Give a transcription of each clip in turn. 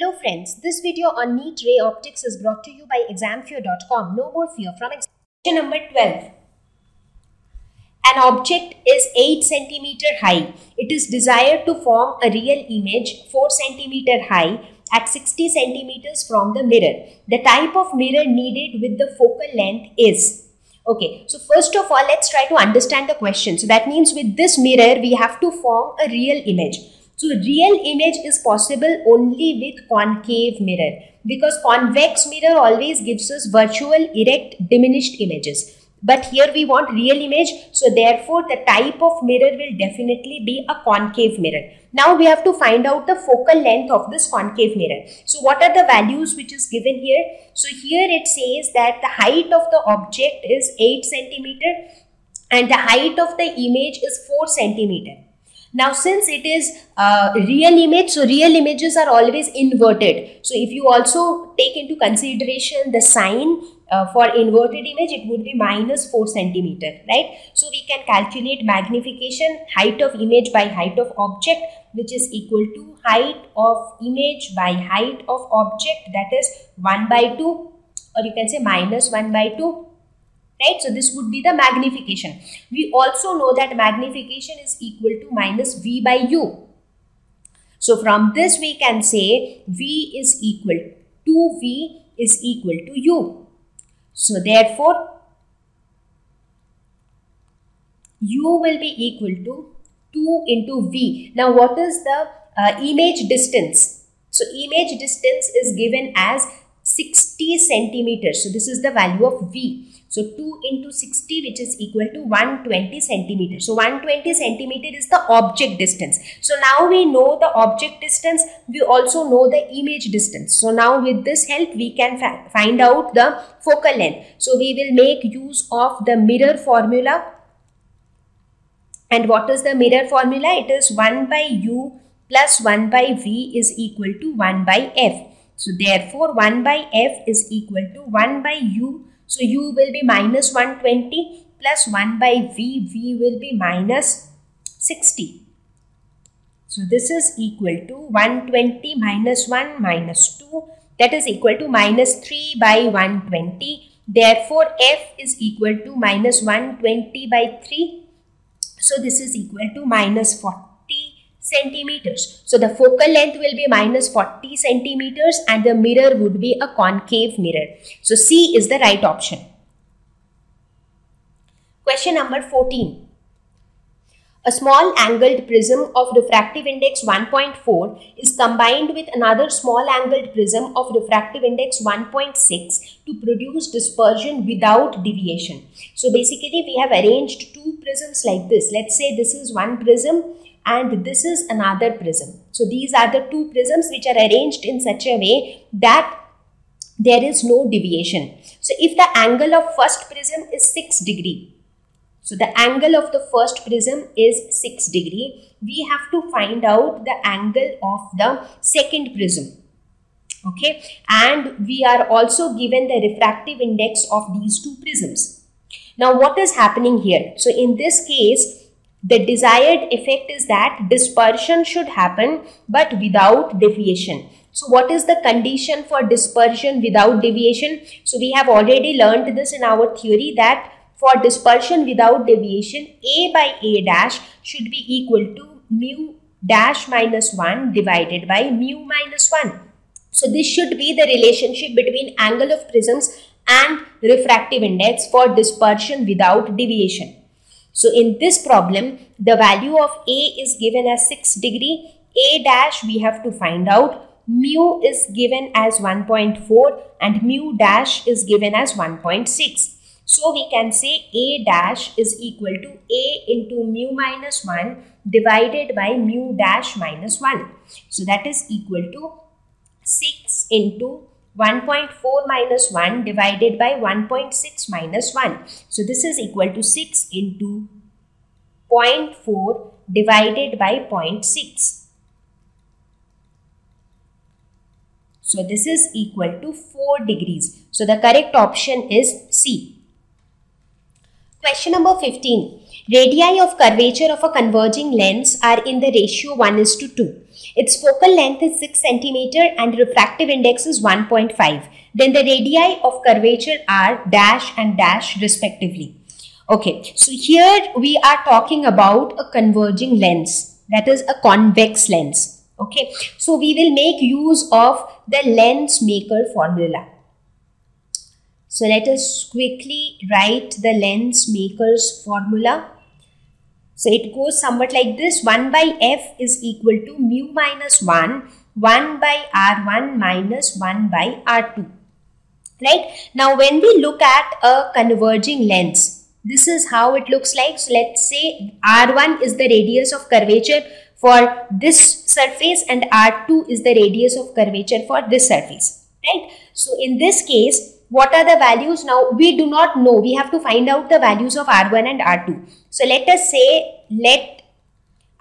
Hello friends, this video on NEET ray optics is brought to you by examfear.com. No more fear from question number 12. An object is 8 cm high. It is desired to form a real image 4 cm high at 60 centimeters from the mirror. The type of mirror needed with the focal length is Okay, so first of all, let's try to understand the question. So that means with this mirror, we have to form a real image. So real image is possible only with concave mirror because convex mirror always gives us virtual erect diminished images. But here we want real image. So therefore the type of mirror will definitely be a concave mirror. Now we have to find out the focal length of this concave mirror. So what are the values which is given here? So here it says that the height of the object is 8 centimeter and the height of the image is 4 centimeter. Now since it is a real image, so real images are always inverted. So if you also take into consideration the sign uh, for inverted image, it would be minus 4 centimeter, right? So we can calculate magnification, height of image by height of object, which is equal to height of image by height of object, that is 1 by 2, or you can say minus 1 by 2 right? So this would be the magnification. We also know that magnification is equal to minus V by U. So from this we can say V is equal to V is equal to U. So therefore U will be equal to 2 into V. Now what is the uh, image distance? So image distance is given as 60 centimeters. So this is the value of V. So 2 into 60 which is equal to 120 centimeter. So 120 centimeter is the object distance. So now we know the object distance. We also know the image distance. So now with this help we can find out the focal length. So we will make use of the mirror formula. And what is the mirror formula? It is 1 by u plus 1 by v is equal to 1 by f. So therefore 1 by f is equal to 1 by u so u will be minus 120 plus 1 by v, v will be minus 60. So this is equal to 120 minus 1 minus 2 that is equal to minus 3 by 120. Therefore f is equal to minus 120 by 3. So this is equal to minus 40 centimeters. So the focal length will be minus 40 centimeters and the mirror would be a concave mirror. So C is the right option. Question number 14. A small angled prism of refractive index 1.4 is combined with another small angled prism of refractive index 1.6 to produce dispersion without deviation. So basically we have arranged two prisms like this. Let's say this is one prism and this is another prism. So these are the two prisms which are arranged in such a way that there is no deviation. So if the angle of first prism is 6 degree, so the angle of the first prism is 6 degree, we have to find out the angle of the second prism. Okay, and we are also given the refractive index of these two prisms. Now what is happening here? So in this case, the desired effect is that dispersion should happen but without deviation. So what is the condition for dispersion without deviation? So we have already learned this in our theory that for dispersion without deviation A by A dash should be equal to mu dash minus 1 divided by mu minus 1. So this should be the relationship between angle of prisms and refractive index for dispersion without deviation. So in this problem, the value of A is given as 6 degree. A dash we have to find out. Mu is given as 1.4 and mu dash is given as 1.6. So we can say A dash is equal to A into mu minus 1 divided by mu dash minus 1. So that is equal to 6 into 1.4 minus 1 divided by 1.6 minus 1. So this is equal to 6 into 0.4 divided by 0.6. So this is equal to 4 degrees. So the correct option is C. Question number 15. Radii of curvature of a converging lens are in the ratio 1 is to 2. Its focal length is 6 cm and refractive index is 1.5. Then the radii of curvature are dash and dash respectively. Okay, so here we are talking about a converging lens that is a convex lens. Okay, so we will make use of the lens maker formula. So let us quickly write the lens maker's formula. So it goes somewhat like this. 1 by f is equal to mu minus 1 1 by r1 minus 1 by r2 right? Now when we look at a converging lens this is how it looks like. So let's say r1 is the radius of curvature for this surface and r2 is the radius of curvature for this surface. Right? So in this case what are the values? Now we do not know. We have to find out the values of r1 and r2 so let us say let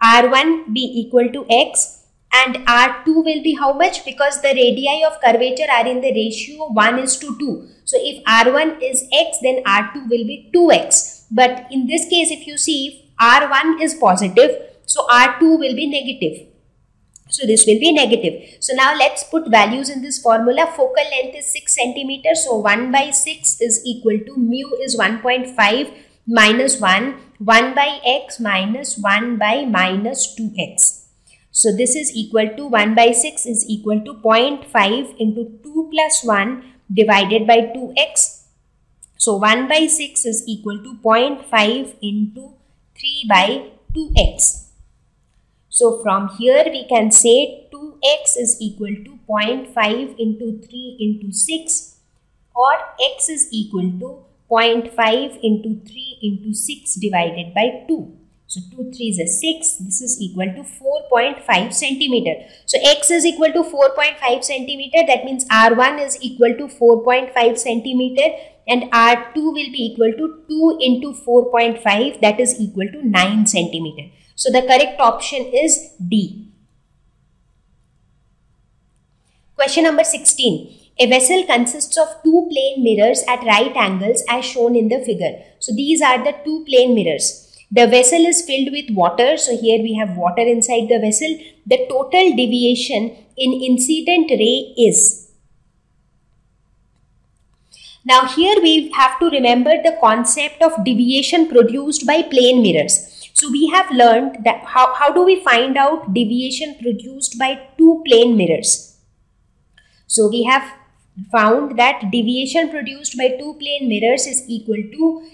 r1 be equal to x and r2 will be how much? Because the radii of curvature are in the ratio 1 is to 2 so if r1 is x then r2 will be 2x but in this case if you see r1 is positive so r2 will be negative so this will be negative. So now let's put values in this formula. Focal length is 6 centimeter. So 1 by 6 is equal to mu is 1.5 minus 1. 1 by x minus 1 by minus 2x. So this is equal to 1 by 6 is equal to 0.5 into 2 plus 1 divided by 2x. So 1 by 6 is equal to 0.5 into 3 by 2x. So from here we can say 2x is equal to 0.5 into 3 into 6 or x is equal to 0.5 into 3 into 6 divided by 2. So 2 3 is a 6. This is equal to 4.5 centimeter. So x is equal to 4.5 centimeter. That means R1 is equal to 4.5 centimeter and R2 will be equal to 2 into 4.5 that is equal to 9 centimeter. So the correct option is D. Question number 16. A vessel consists of two plane mirrors at right angles as shown in the figure. So these are the two plane mirrors. The vessel is filled with water. So here we have water inside the vessel. The total deviation in incident ray is. Now here we have to remember the concept of deviation produced by plane mirrors. So we have learned that how, how do we find out deviation produced by two plane mirrors. So we have found that deviation produced by two plane mirrors is equal to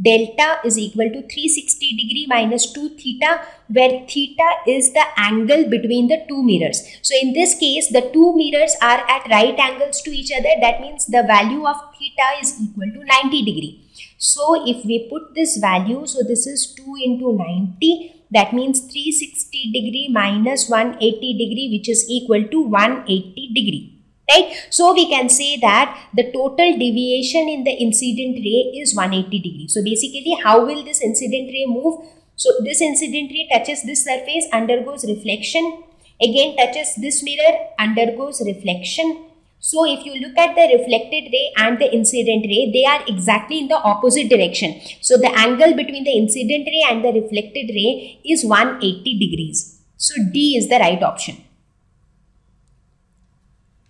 delta is equal to 360 degree minus 2 theta where theta is the angle between the two mirrors. So in this case the two mirrors are at right angles to each other that means the value of theta is equal to 90 degree. So if we put this value, so this is 2 into 90, that means 360 degree minus 180 degree which is equal to 180 degree. Right? So we can say that the total deviation in the incident ray is 180 degree. So basically how will this incident ray move? So this incident ray touches this surface, undergoes reflection, again touches this mirror, undergoes reflection, so if you look at the reflected ray and the incident ray, they are exactly in the opposite direction. So the angle between the incident ray and the reflected ray is 180 degrees. So D is the right option.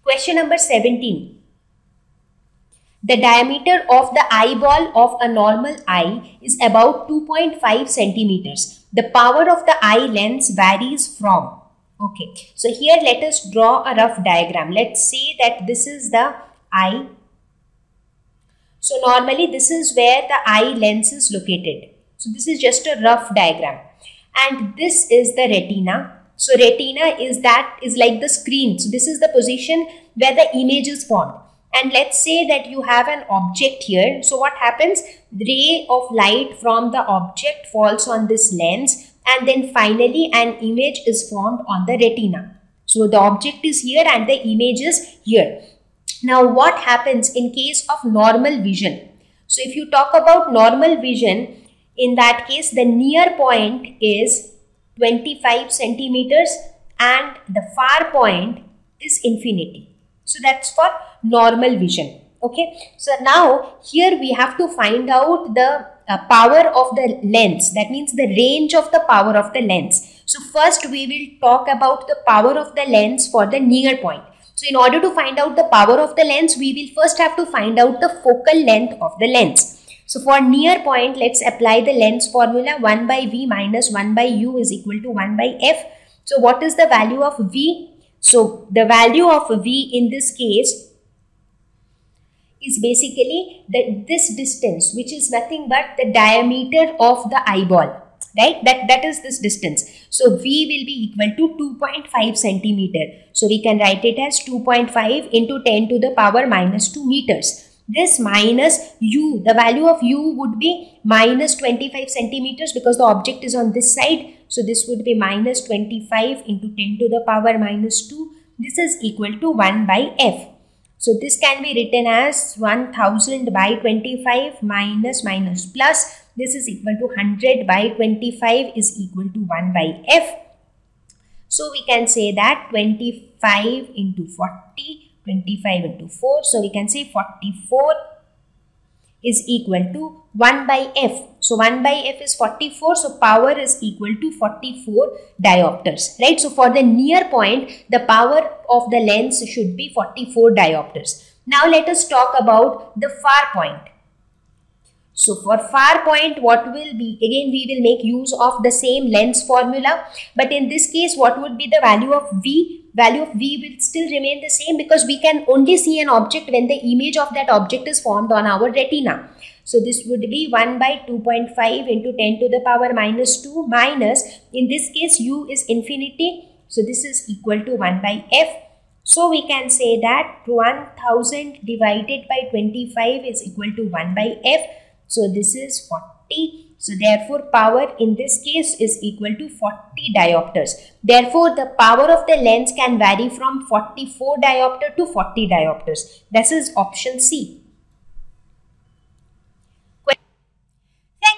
Question number 17. The diameter of the eyeball of a normal eye is about 2.5 centimeters. The power of the eye lens varies from Okay, so here let us draw a rough diagram. Let's say that this is the eye. So normally this is where the eye lens is located. So this is just a rough diagram. And this is the retina. So retina is that is like the screen. So this is the position where the image is formed. And let's say that you have an object here. So what happens? Ray of light from the object falls on this lens and then finally an image is formed on the retina. So the object is here and the image is here. Now what happens in case of normal vision? So if you talk about normal vision, in that case the near point is 25 centimeters and the far point is infinity. So that's for normal vision. Okay. So now here we have to find out the uh, power of the lens. That means the range of the power of the lens. So first we will talk about the power of the lens for the near point. So in order to find out the power of the lens, we will first have to find out the focal length of the lens. So for near point, let's apply the lens formula 1 by V minus 1 by U is equal to 1 by F. So what is the value of V? So the value of V in this case is basically that this distance which is nothing but the diameter of the eyeball right? That that is this distance. So v will be equal to 2.5 centimeter. So we can write it as 2.5 into 10 to the power minus 2 meters. This minus u the value of u would be minus 25 centimeters because the object is on this side. So this would be minus 25 into 10 to the power minus 2 this is equal to 1 by f so this can be written as 1000 by 25 minus minus plus. This is equal to 100 by 25 is equal to 1 by f. So we can say that 25 into 40, 25 into 4. So we can say 44 is equal to 1 by f. So 1 by f is 44. So power is equal to 44 diopters. Right. So for the near point, the power of the lens should be 44 diopters. Now let us talk about the far point. So for far point, what will be, again we will make use of the same lens formula. But in this case, what would be the value of V? Value of V will still remain the same because we can only see an object when the image of that object is formed on our retina. So this would be 1 by 2.5 into 10 to the power minus 2 minus, in this case u is infinity. So this is equal to 1 by f. So we can say that 1000 divided by 25 is equal to 1 by f. So this is 40. So therefore power in this case is equal to 40 diopters. Therefore the power of the lens can vary from 44 diopter to 40 diopters. This is option C. Thank